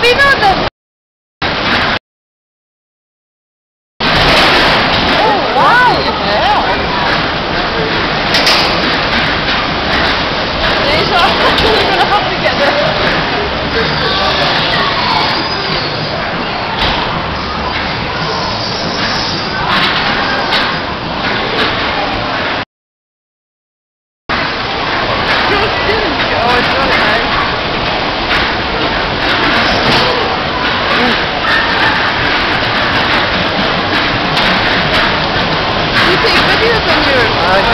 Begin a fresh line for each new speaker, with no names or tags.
minutos. Cheers.